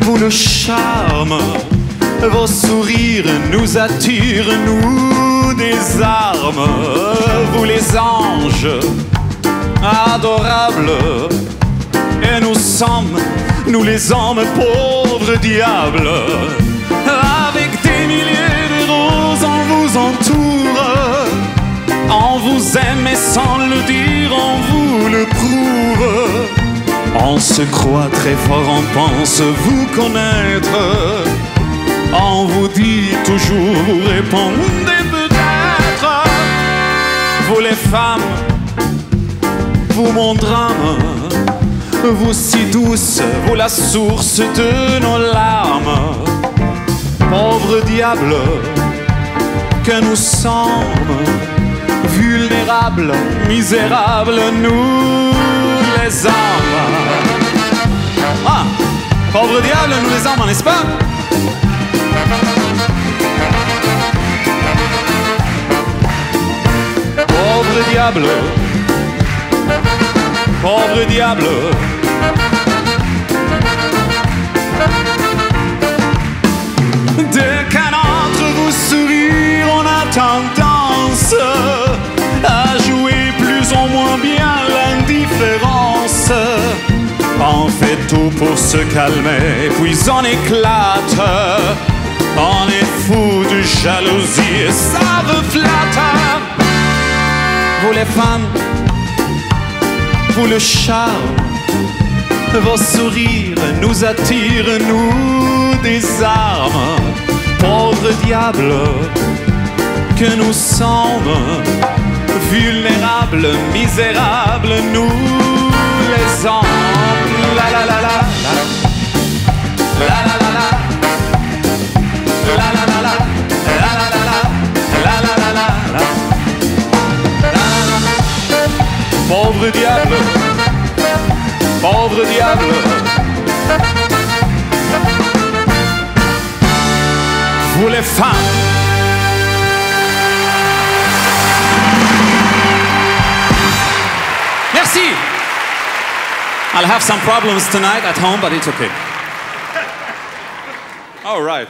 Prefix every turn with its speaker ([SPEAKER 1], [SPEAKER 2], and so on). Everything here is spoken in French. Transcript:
[SPEAKER 1] vous le charme, vos sourires nous attirent, nous des armes, vous les anges adorables, et nous sommes, nous les hommes pauvres diables, avec des milliers de roses on vous entoure, on vous aime et sans le dire on vous le prouve. On se croit très fort, on pense vous connaître. On vous dit toujours, vous répondez peut-être. Vous les femmes, vous mon drame, vous si douce, vous la source de nos larmes. Pauvre diable que nous sommes, vulnérables, misérables, nous les hommes. Pauvre diable, nous les hommes, n'est-ce pas? Pauvre diable, pauvre diable. Fait tout pour se calmer, puis on éclate. On est fou de jalousie et ça vous flatte. Vous les femmes, vous le charme, vos sourires nous attirent, nous des armes. Pauvres diables que nous sommes, vulnérables, misérables, nous les hommes. Pauvre diable, pauvre diable. Vous les femmes. Merci. I'll have some problems tonight at home, but it's okay. All right.